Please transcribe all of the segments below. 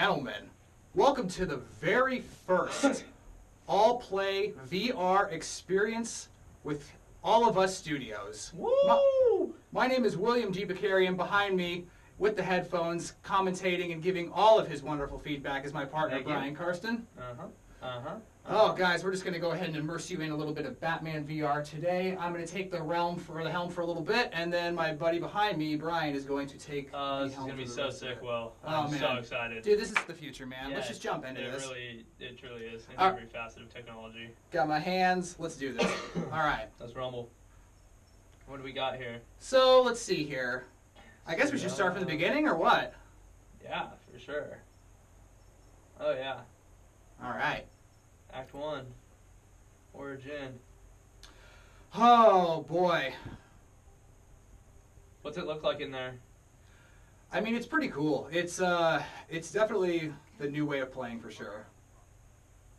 gentlemen, welcome to the very first all play VR experience with all of us studios. Woo! My name is William G. Bakarian. Behind me, with the headphones, commentating and giving all of his wonderful feedback, is my partner, Thank you. Brian Karsten. Uh huh. Uh huh. Oh, guys, we're just going to go ahead and immerse you in a little bit of Batman VR today. I'm going to take the realm for the helm for a little bit, and then my buddy behind me, Brian, is going to take. Uh, this is gonna be so sick. Well, Oh, I'm man. so excited. Dude, this is the future, man. Let's just jump into it this. It really, it truly is. In every facet of technology. Got my hands. Let's do this. All right. Let's rumble. What do we got here? So let's see here. I guess we should start from the beginning, or what? Yeah, for sure. Oh yeah. All right. Act one. Origin. Oh boy. What's it look like in there? I mean, it's pretty cool. It's uh, it's definitely the new way of playing for sure.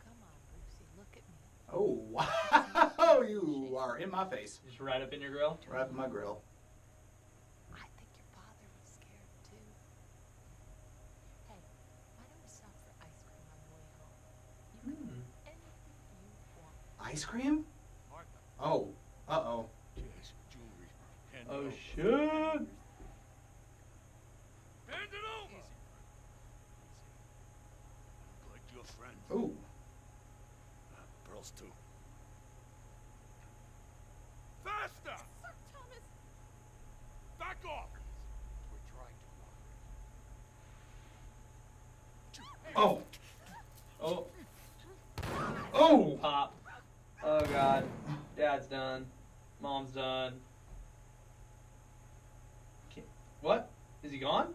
Come on, Brucey, look at me. Oh wow, you are in my face, Just right up in your grill. right up in my grill. I think your father was scared too. Hey, why don't we stop for ice cream on the way home? You can Hmm. do anything you want. Ice cream? Oh, uh oh. Yes, jewelry. Hand it Oh over. shit! Hand it over! Easy, Collect your friend. Ooh. Uh, Pearls too. Faster! Sir Thomas, Back off! We're trying to Oh. Oh, Oh. pop. Oh god. Dad's done. Mom's done. Ki- What? Is he gone?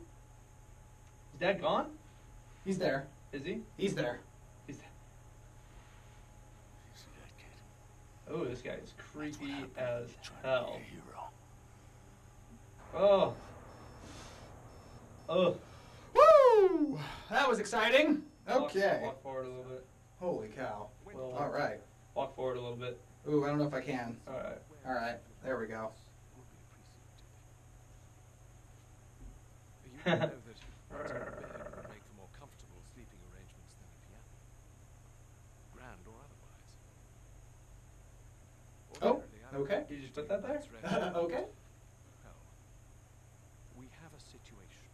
Is dad gone? He's there. Is he? He's there. He's You see that kid? Oh, this guy is creepy as when you're trying to hell. hero. Oh. Oh. Woo! That was exciting. Walk- Okay. Walk forward a little bit. Holy cow. Well, All right. Walk forward a little bit. Ooh, I don't know if I can. All right. All right. There we go. You do know that a television would make for more comfortable sleeping arrangements than a piano. Grand or otherwise. Oh, Ordinarily, I would okay. Did You just put that there? it's okay. Well, we have a situation.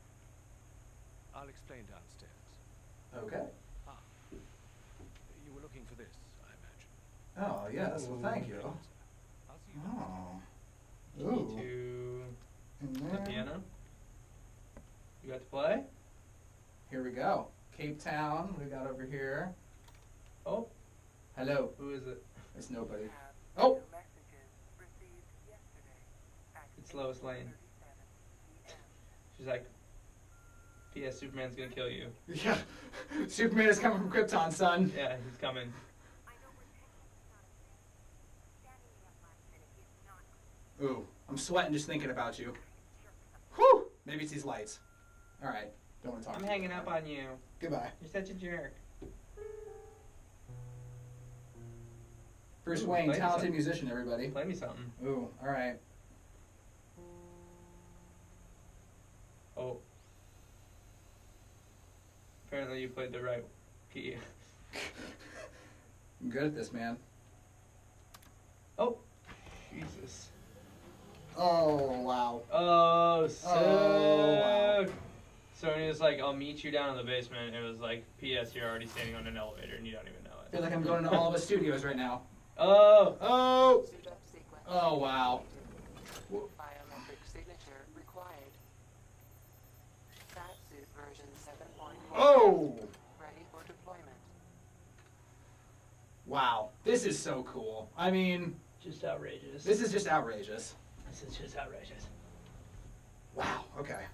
I'll explain downstairs. Okay. Ah, you were looking for this, I imagine. Oh yes. Well, thank you. I'll see you Oh. Ooh. to And the piano. You got to play? Here we go. Cape Town. We got over here. Oh, Hello. who is it? It's nobody. Oh. It's Lois Lane. She's like, P.S. Superman's gonna kill you. Yeah. Superman is coming from Krypton, son. Yeah, he's coming. Ooh, I'm sweating just thinking about you. Whew. Maybe it's these lights. All right. Don't want to talk. I'm to you. hanging up on you. Goodbye. You're such a jerk. Bruce Ooh, Wayne, talented musician, everybody. Play me something. Ooh, all right. Oh. Apparently you played the right key. I'm good at this, man. Oh. Jesus. Oh wow. Oh, sick. Oh, wow. So when he was like, I'll meet you down in the basement, it was like, P.S. You're already standing on an elevator and you don't even know it. I it. feel like I'm going to all of the studios right now. Oh! Oh. suit up sequence. Oh wow. Oh. Ready for deployment. Wow. This is so cool. I mean, Just outrageous. this is just outrageous. This is just outrageous. Wow. Okay.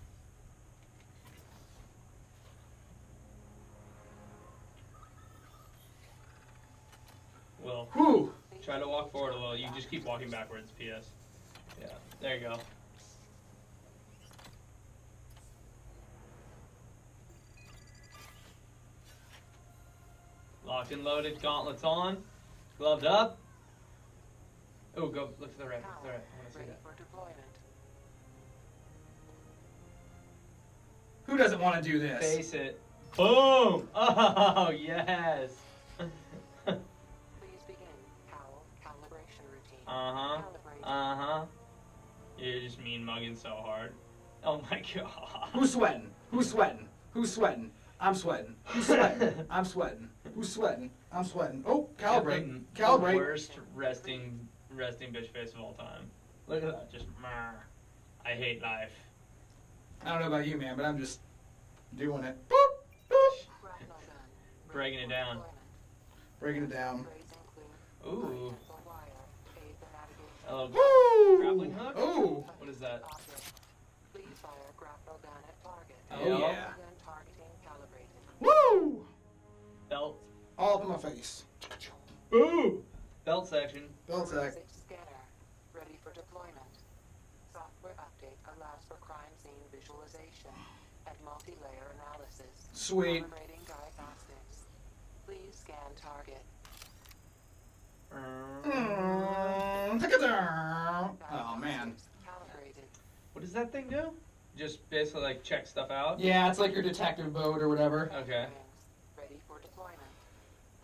Well, Whew. try to walk forward a little. You just keep walking backwards, P.S. Yeah, there you go. Locked and loaded, gauntlets on, gloved up. Oh, go look to the right. Look to the right. I want to see that. Who doesn't want to do this? Face it. Boom! Oh yes. Please begin cowl calibration routine. Uh huh. Uh huh. You're just mean mugging so hard. Oh my god. Who's sweating? Who's sweating? Who's sweating? I'm sweating. Who's sweating? I'm sweating. Who's sweating? I'm sweating. Oh, calibrate. The Calibrate. worst resting resting bitch face of all time. Look at that. Just mer. I hate life. I don't know about you, man, but I'm just doing it. Boop, boop. Grapnel. Breaking it down. Breaking it down. Ooh. oriental wire, aid the navigation. A little Woo! grappling hook. Ooh. What is that? Please fire grapnel gun at target. Oh, yeah. Grapnel gun. Woo! Belt. All up in my face. Boo! Belt section. Belt sack. Forensic scanner. Ready for deployment. Software update allows for crime scene visualization and multi-layer analysis. Sweet. Calibrating diagnostics. Please scan target. Mm. Oh man. What does that thing do? Just basically like check stuff out. Yeah, it's like your detective boat or whatever. Okay. Rings. Ready for deployment.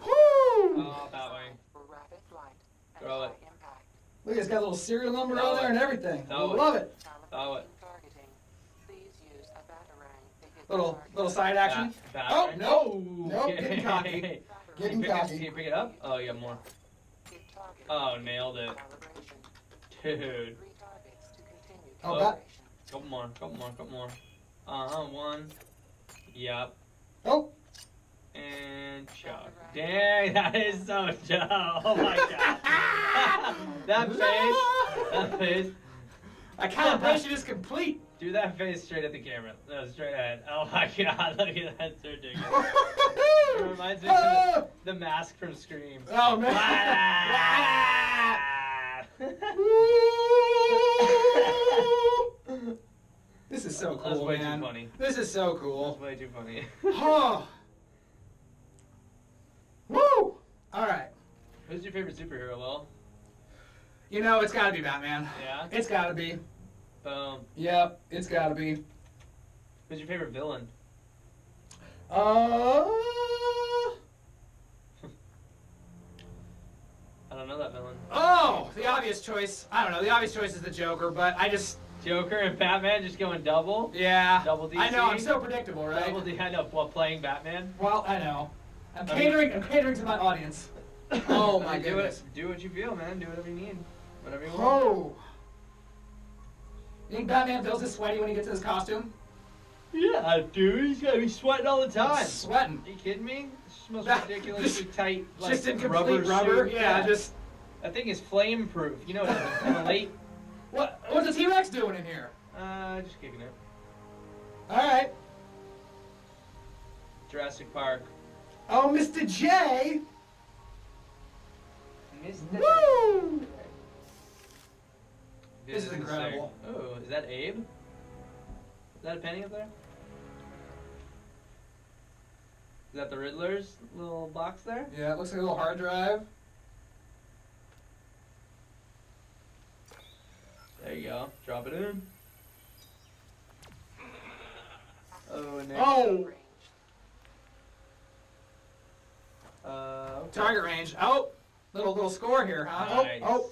Woo! Oh, that way. For rapid flight and Throw it. Look, it's got a little serial number Throw on there it. and everything. Throw it. Love it. Throw it. Calibrating targeting. Please use a batarang to hit Little little side action. Bat- Oh, batarang. no. Nope, Okay. getting cocky. Can you Getting it- cocky. Can you pick it up? Oh, you got more. Oh, nailed it. Dude. Three targets to continue Oh, that- Couple more, couple more, couple more. Uh huh, one. Yep. Oh, And chuck. Dang, that is so dope. Oh my god. that face. That face. a calibration is complete. Do that face straight at the camera. No, straight ahead. Oh my god, look at that. Ridiculous. It reminds me of the, the mask from Scream. Oh man. this is so That's cool, way man. too funny. This is so cool. That's way too funny. Woo! All right. Who's your favorite superhero, Will? You know it's got to be Batman. Yeah? It's got to be. Boom. Yep, it's got to be. Who's your favorite villain? Uh. I don't know that villain. Oh, the obvious choice. I don't know. The obvious choice is the Joker, but I just. Joker and Batman just going double? Yeah. Double I know. I'm so predictable, right? Double D, I know, while playing Batman. Well, I know. I'm catering. I'm catering to my audience. Oh, my I mean, do goodness. it. Do what you feel, man. Do whatever you need. Whatever you want. Oh. You think Batman feels his sweaty when he gets in his costume? Yeah, dude. He's gotta be sweating all the time. Sweating. Are you kidding me? This is the most That- ridiculously tight, like, just in complete rubber, rubber. suit. Yeah, just. That thing is flame proof. You know, it's in the late. What? What's the T Rex doing in here? Uh, just kicking it. All right. Jurassic Park. Oh, Mr. J. Missed Woo! Dude, This is incredible. sick. Oh, is that Abe? Is that a penny up there? Is that the Riddler's little box there? Yeah, it looks like a little hard drive. There you go. Drop it in. Oh, Nick. Oh, Range. Uh, okay. target range. Oh, little little score here, huh? Nice. Oh,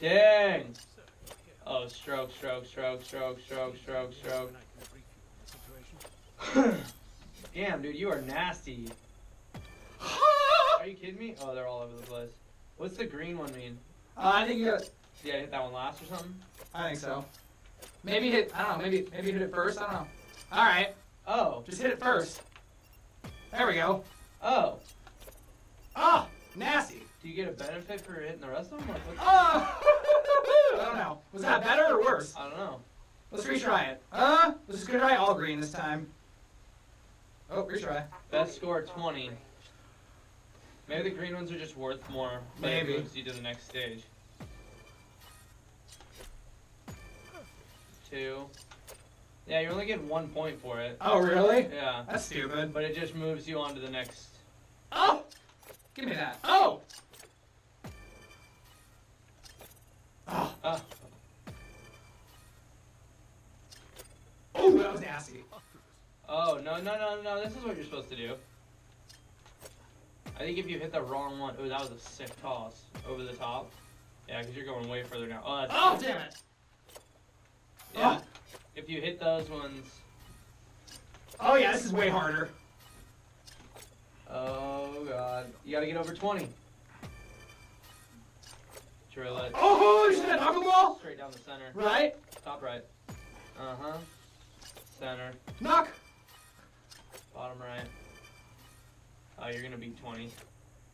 Dang! Oh, stroke, stroke, stroke, stroke, stroke, stroke, stroke. Damn, dude, you are nasty. oh. Are you kidding me? Oh, they're all over the place. What's the green one mean? Uh, I think you got. Did I hit that one last or something? I think so. Maybe hit. I don't know. Maybe maybe hit it first. I don't know. All right, Oh, just hit it first. There we go. oh. Ah, nasty. Do you get a benefit for hitting the rest of them? Like, what? Oh, I don't know. Was that better or worse? I don't know. Let's retry it. Uh, let's just try all green this time. Oh, retry. Best score 20. Maybe the green ones are just worth more. Maybe. Moves you to the next stage. Two. Yeah, you're only getting one point for it. Oh, really? Yeah. That's stupid. But it just moves you on to the next. Oh, give me that. Oh. Oh. Oh. Oh, that was nasty. Oh no no no no! This is what you're supposed to do. I think if you hit the wrong one, oh that was a sick toss over the top. Yeah, because you're going way further now. Oh, that's Oh, damn it. yeah. Oh. If you hit those ones, Oh, yeah, this is way harder. oh god, you gotta get over 20. Drill it Oh, you see that knuckleball? straight down the center, Right. top right. Uh huh. Center, Knock. bottom right. Oh, you're gonna beat 20.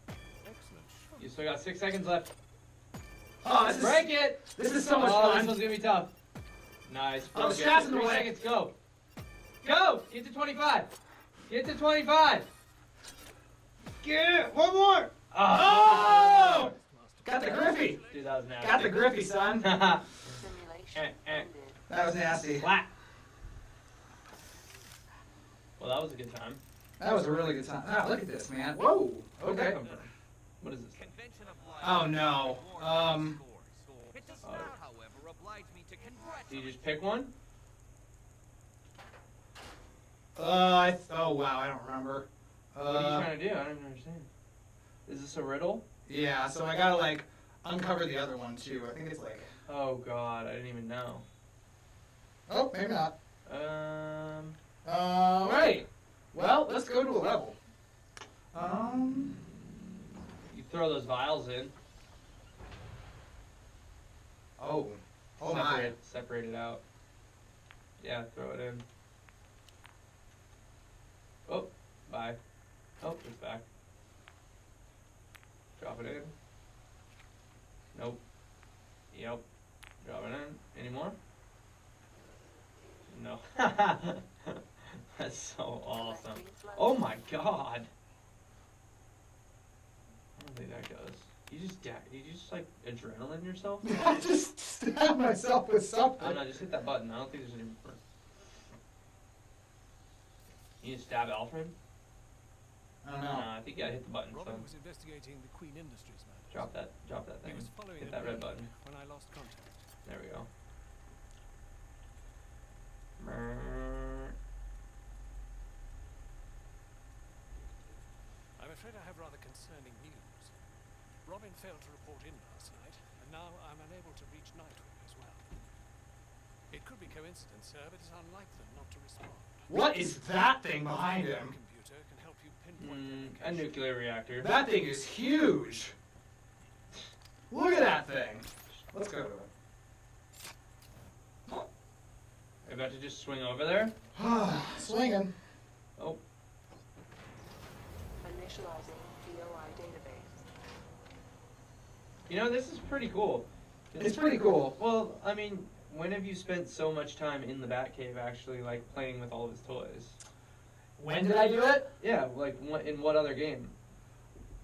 Excellent. You still got six seconds left. Oh, this is, Break it! this is so much oh, this one's gonna be tough. Nice. Oh, broke the strap's in the Three way. seconds, go. Go! Get to 25. Get to 25. Get it. one more. Oh! Got the Griffey. Dude, that was nasty. Got the Griffey, son. Simulation Eh, eh. That was nasty. Well, that was a good time. That was a really good time. Ah, look at this, man. Whoa. Okay. What is this? Oh, no. Um, Oh. not, however, oblige me to congratulate. Do you just pick one? uh, I th- oh, wow, I don't remember. What are you Uh, trying to do? I don't even understand. Is this a riddle? yeah, so I gotta, like, uncover the other one, too. I think it's like, Oh God, I didn't even know. oh, maybe not. Um, Alright. Well, let's go to a level. Um, you throw those vials in. oh. Oh, my. separate, separate it out. Yeah, throw it in. Oh, bye. Oh, it's back. Drop it in. Nope. Yep. Drop it in. Any more? No. That's so awesome. Oh my god. I don't think that goes. You just da- you just like adrenaline yourself? I just stabbed myself with something. Oh no, just hit that button. I don't think there's any. You need to stab Alfred? I don't No, know. I think you gotta hit the button. So was investigating the Queen Industries matter. drop that, drop that He thing. was following Hit that red button. when I lost contact. There we go. I'm afraid I have rather concerning news. Robin failed to report in last night, and now I'm unable to reach Nightwing as well. It could be coincidence, sir, but it's unlike them not to respond. What is that thing behind him? computer can help you pinpoint Mm, a nuclear reactor. That thing is huge. Look at that thing. Let's go to it. Are you about to just swing over there? Swinging. Oh, Initializing you know this is pretty cool. It's pretty cool. Well, I mean, when have you spent so much time in the Batcave actually like playing with all of his toys? When did I do it? Yeah, like in what other game?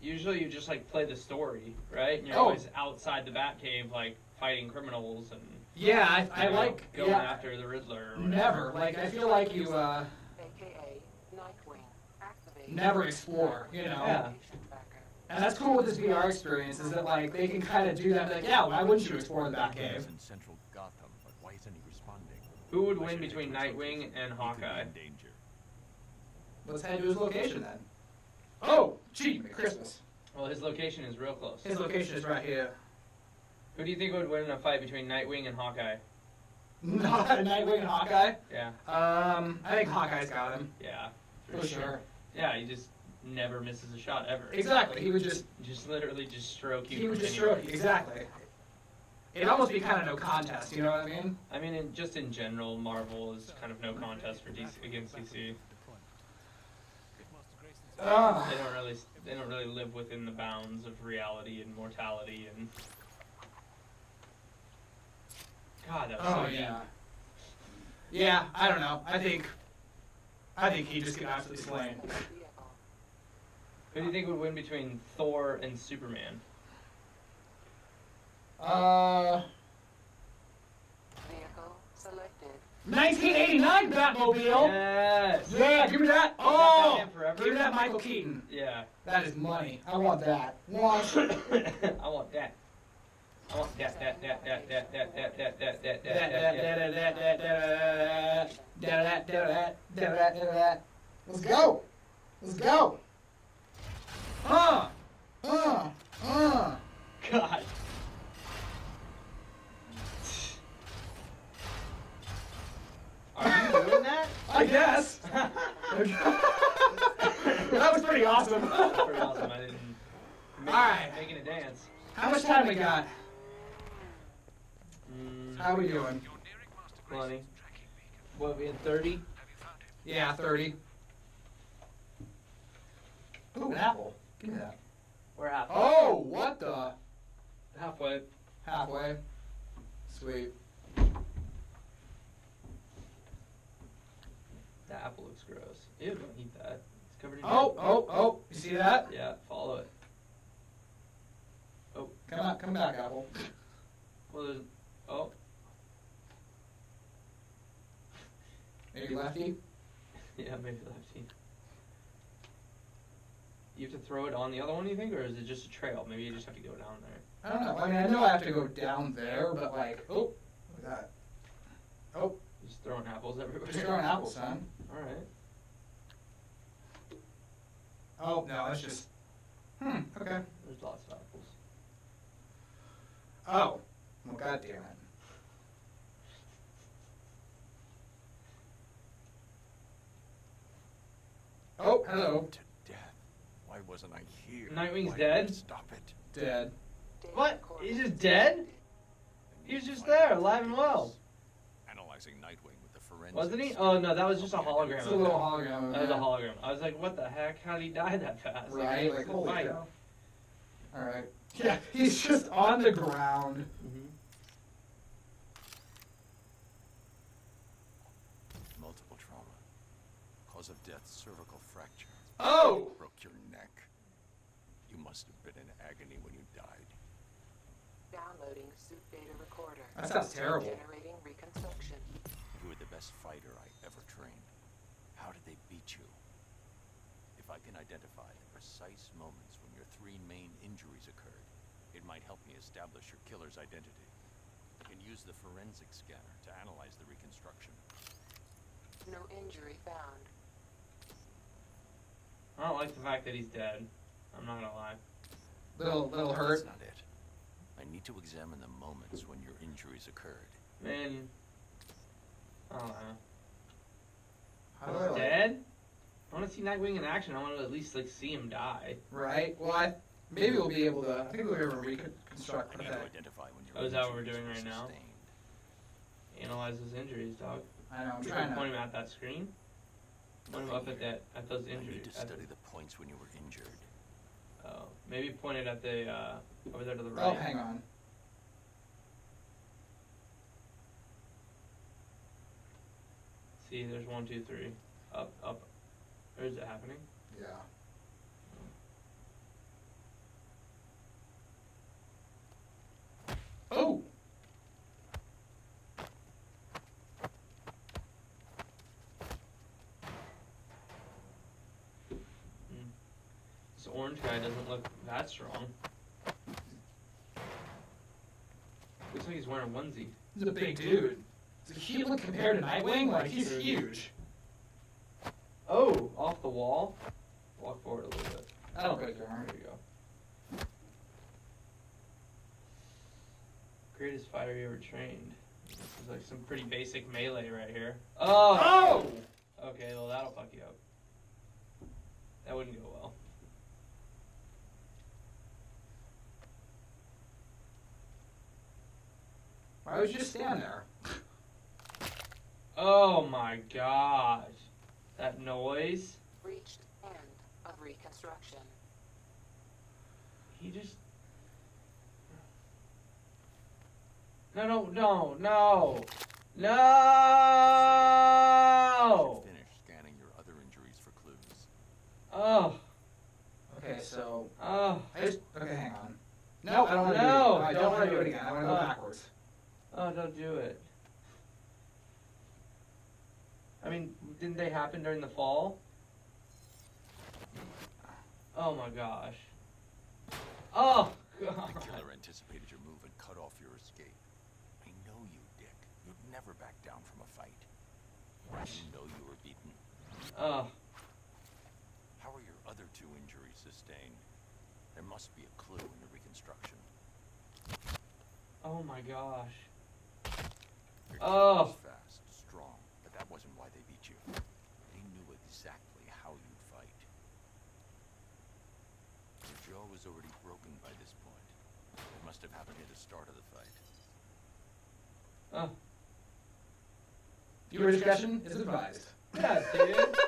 Usually you just like play the story, right? And you're Oh. always outside the Batcave, like fighting criminals and Yeah, I, I know, like going yeah, after the Riddler. Or whatever. Never. Like I feel like you uh AKA Nightwing. Activate. never explore, you know. Yeah. Location tracker. And that's cool with this VR experience is that like they can kind of do that. Like, yeah, why wouldn't you explore the Batcave? in central Gotham, but why isn't he responding? Who would win between Nightwing and He could be Hawkeye? in danger. Let's head to his location then. Oh, gee, Christmas. Well, his location is real close. His location is right here. Who do you think would win in a fight between Nightwing and Hawkeye? Not Nightwing and Hawkeye. Yeah, Um, I think Hawkeye's got him yeah, for sure. Yeah, he just never misses a shot ever. Exactly. He would just Just literally just stroke you. he would just anywhere. stroke you. Exactly. It'd almost be kind of no contest. You know what I mean? I mean, in, just in general, Marvel is kind of no contest for DC against DC. Deployment. If Master Grayson's Ah. They don't really they don't really live within the bounds of reality and mortality and. God, that was Oh so deep. yeah. Yeah, I don't know. I think, I think he just get absolutely slain. Vehicle. Who do you think would win between Thor and Superman? Uh, Vehicle selected. 1989 Batmobile. Yes. Yeah, give me that Oh, Batman Forever? give me that Michael Keaton. Yeah. That is money. I want that. Want. I want that. I want that, that, that, that, that, that, that, that, that, that, Da- that, da- that, da- that. da- da- da. Let's go. Let's go. Uh, uh, uh. God. Are you doing that? I guess. that was pretty awesome. That's pretty awesome. I didn't. Make, Alright. Making a dance. How much time we got? Mm, How we doing? Plenty. What, we in 30? Yeah, 30. Ooh, an apple. Give me that. We're halfway. Oh, what the? Halfway. Halfway. Sweet. The apple looks gross. Ew, don't eat that. It's covered in Oh, oh, oh. You see that? Yeah, follow it. Oh, come on, come back, apple. Well, there's. Oh, Maybe lefty. yeah, maybe lefty. You have to throw it on the other one, you think, or is it just a trail? Maybe you just have to go down there. I don't know. I mean, I know I have to go down there, but like, oh, look at that. Oh, Just throwing apples everywhere. just throwing apples, son. All right. Oh no, that's just. Hmm. Okay. There's lots of apples. Oh. Well, god damn it. Oh, hello. To death. Why wasn't I here? Nightwing's Why dead? Stop it. Dead. What? He's just dead? He was just there, alive and well. Analyzing Nightwing with the forensics. Wasn't he? Oh no, that was just a hologram. It's a little hologram. of That was a hologram. I was like, what the heck? How did he die that fast? Right? Like, Good holy fight. cow. Alright. Yeah, he's just on the ground. Mhm. Multiple trauma. Cause of death, cervical fracture. Oh! Broke your neck. You must have been in agony when you died. Downloading suit data recorder. That sounds terrible. Generating reconstruction. You were the best fighter I ever trained. How did they beat you? If I can identify the precise moments when your three main injuries occurred, it might help me establish your killer's identity. I can use the forensic scanner to analyze the reconstruction. No injury found. I don't like the fact that he's dead. I'm not gonna lie. Little, little hurt. That's not it. I need to examine the moments when your injuries occurred. Man. I don't know. How do I like- Dead? I want to see Nightwing in action. I want to at least like see him die. Right? Well, I, maybe we'll be able to. I think we'll be able to reconstruct I the need to identify when your Oh, is that what we're doing right now? sustained. Analyze his injuries, dog. I know, I'm You trying to. point him at that screen. Point him up at that at those I injuries. need to study the- the points when you were injured. oh, maybe point it at the uh, over there to the oh, right. Oh, hang on. See, there's one, two, three. Up, up. Or is it happening? Yeah. Oh! oh! Hmm. This orange guy doesn't look that strong. Looks like he's wearing a onesie. He's a big dude. Does he look compared to Nightwing? Like, he's huge. Oh, off the wall. Walk forward a little bit. That'll break your arm. There you go. Greatest fighter you ever trained. This is like some pretty basic melee right here. Oh! Oh! Okay, well that'll fuck you up. That wouldn't go well. Why would you just stand there? Oh my gosh. That noise. Reached end of reconstruction. He just. No, no, no, no! No! Finish scanning your other injuries for clues. Oh, Okay, so. oh, I just. Okay, hang on. No, I don't want to No, do it. I don't don't want to do do it it. again. I want to go Uh. backwards. Oh, don't do it. I mean, didn't they happen during the fall? Oh my gosh. Oh, God. The killer anticipated your move and cut off your escape. I know you, Dick. You'd never back down from a fight. You know you were beaten. Oh, How are your other two injuries sustained? There must be a clue in the reconstruction. oh my gosh. Your Oh. killer was fast, strong, but that wasn't why they beat you. They knew exactly how you'd fight. Your jaw was already broken by this point. It must have happened at the start of the fight. Oh, Viewer discretion is advised. yeah, dude.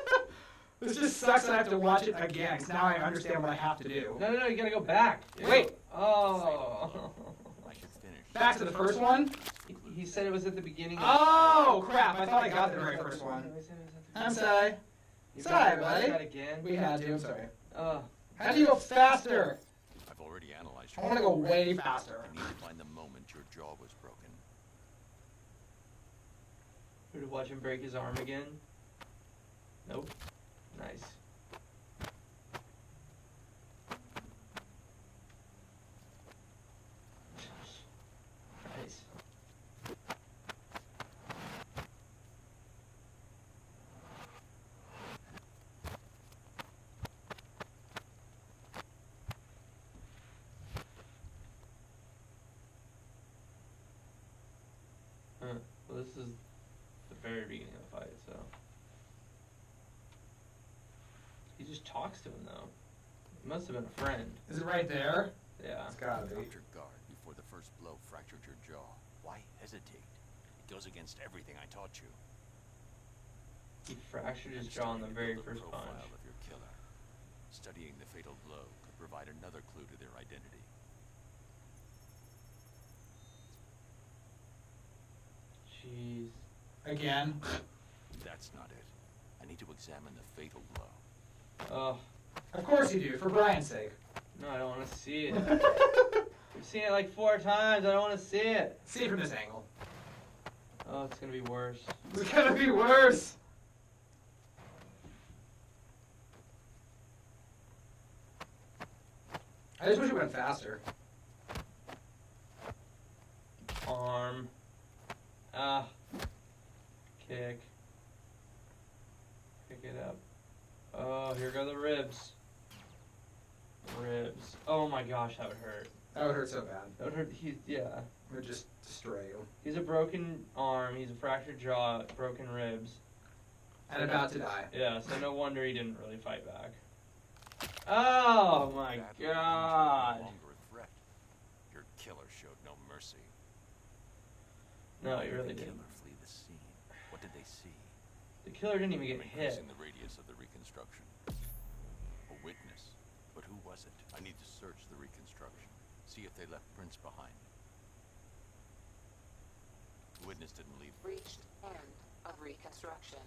This just sucks that I have to watch it again, 'cause now I understand what I have to do. No, no, no, you gotta go back. dude. Wait. Oh. I should finish. Back to the first one? He- He said it was at the beginning. of- Oh, oh crap, I thought I got the very first No, one. he said it was at the I'm sorry. You Sorry, gotta watch buddy. That again. We had to, I'm sorry. Oh, How do you go faster? I've already analyzed I want to go way faster. I need to find the moment your jaw was broken. Or to watch him break his arm again. Nope. Nice. Nice. Huh. Well, this is the very beginning of the fight, so. He just talks to him, though. He must have been a friend. Is it right there? Yeah. It's gotta be. Dropped your guard before the first blow fractured your jaw. Why hesitate? It goes against everything I taught you. He fractured his jaw on the starting to very build a first profile punch. of your killer. Studying the fatal blow could provide another clue to their identity. Jeez. Again. That's not it. I need to examine the fatal blow. Oh, Of course you do, for Brian's sake. no, I don't want to see it. I've seen it like four times. I don't want to see it. See it from this angle. Oh, it's gonna be worse. It's gonna be worse. I just wish it went faster. Arm. Ah. Kick. Pick it up. Oh, here go the ribs. Ribs. Oh my gosh, that would hurt. That would hurt so bad. That would hurt. He's yeah. It would just destroy you. He's a broken arm. He's a fractured jaw. Broken ribs. And about to die. Yeah. So no wonder he didn't really fight back. Oh my That would mean god. No longer a threat. Your killer showed no mercy. No, Why he did really the didn't. killer flee the scene? What did they see? The killer didn't even get I'm hit. increasing the radius of the reconstruction. A witness. But who was it? I need to search the reconstruction. See if they left prints behind. The witness didn't leave. Reached end of reconstruction.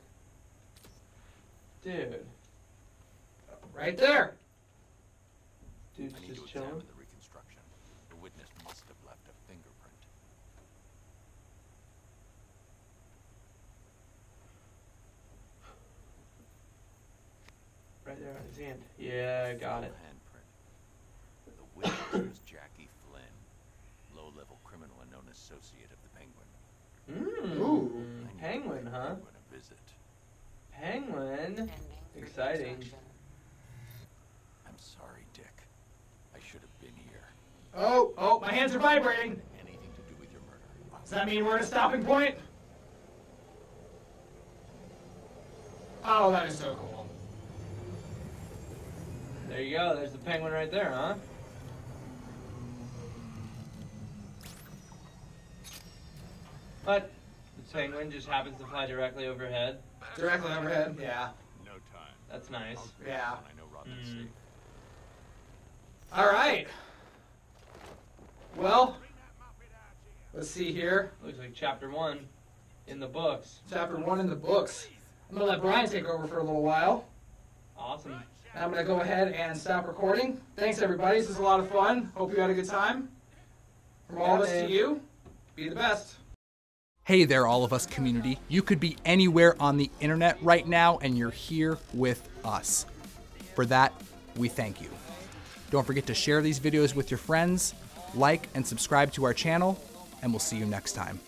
Dude. Right there. Dude's just to chilling. examine the reconstruction. The witness must have left a fingerprint. Right there on his hand. Yeah, I got it. Handprint. The witness was Jackie Flynn, low-level criminal and known associate of the Penguin. Mmm. Ooh. I need to pay Penguin, the huh? Penguin a visit. Penguin. Exciting. I'm sorry, Dick. I should have been here. Oh, oh, my hands are vibrating. Anything to do with your murder. Does that mean we're at a stopping point? Oh, that is so cool. There you go. There's the penguin right there, huh? But the penguin just happens to fly directly overhead. Directly overhead. Yeah. No time. That's nice. Yeah. I know Robin's Mm. All right. Well, let's see here. Looks like chapter one in the books. Chapter one in the books. I'm gonna let Brian take over for a little while. Awesome. And I'm gonna go ahead and stop recording. Thanks everybody. This was a lot of fun. Hope you had a good time. From all of us to you, be the best. Hey there, all of us community. You could be anywhere on the internet right now, and you're here with us. For that, we thank you. Don't forget to share these videos with your friends, like and subscribe to our channel, and we'll see you next time.